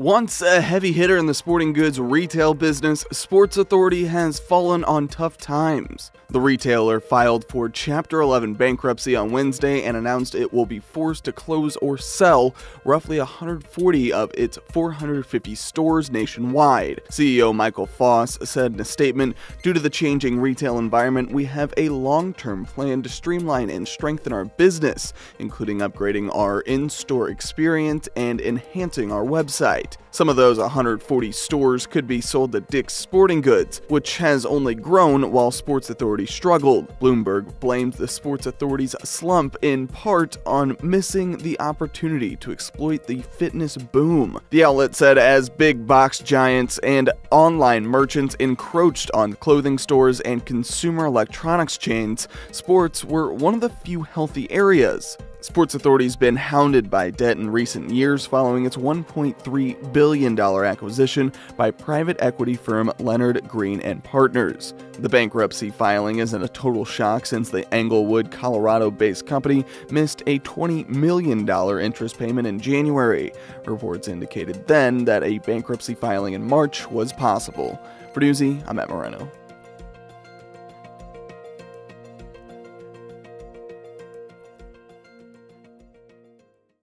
Once a heavy hitter in the sporting goods retail business, Sports Authority has fallen on tough times. The retailer filed for Chapter 11 bankruptcy on Wednesday and announced it will be forced to close or sell roughly 140 of its 450 stores nationwide. CEO Michael Foss said in a statement Due to the changing retail environment, we have a long term plan to streamline and strengthen our business, including upgrading our in store experience and enhancing our website. Some of those 140 stores could be sold to Dick's Sporting Goods, which has only grown while Sports Authority struggled. Bloomberg blamed the Sports Authority's slump in part on missing the opportunity to exploit the fitness boom. The outlet said as big box giants and online merchants encroached on clothing stores and consumer electronics chains, sports were one of the few healthy areas. Sports Authority's been hounded by debt in recent years following its $1.3 billion acquisition by private equity firm Leonard Green and Partners. The bankruptcy filing isn't a total shock since the Englewood, Colorado-based company missed a $20 million interest payment in January. Reports indicated then that a bankruptcy filing in March was possible. For Newsy, I'm Matt Moreno.